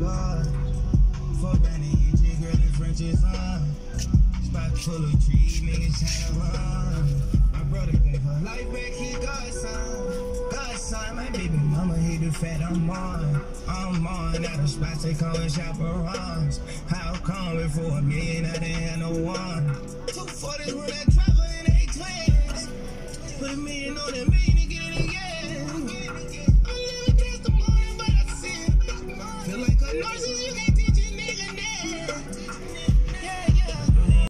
to God. For Brandon, EG, girl, and French is on. Spot full of trees, niggas tryna run. My brother gave her life back, he got some. Got some, my baby mama hit the fat, I'm on. I'm on, out of spots, they call it chaperones. How come before a million, I didn't have no one? Two forties when I travel in eight twins. Put a million on that million. I'm see you guys.